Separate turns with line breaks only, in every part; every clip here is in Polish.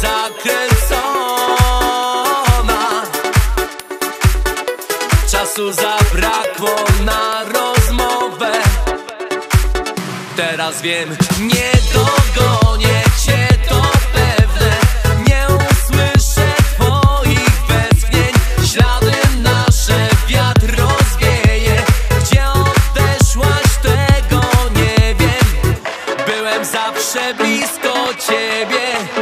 zakręcona. Czasu zabrakło na rozmowę. Teraz wiem, nie dogonię cię to pewne. Nie usłyszę twoich westchnień. Ślady nasze wiatr rozwieje. Gdzie odeszłaś tego nie wiem. Byłem zawsze blisko ciebie.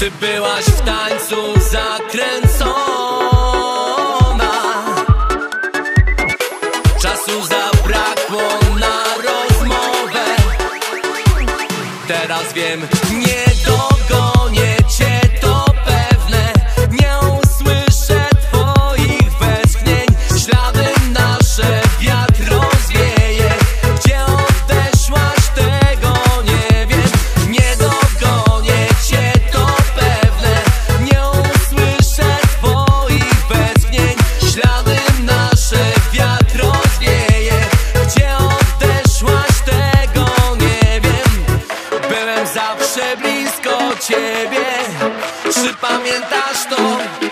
ty byłaś w tańcu zakręcona. Czasu zabrakło na rozmowę. Teraz wiem, nie ciebie Czy pamiętasz to?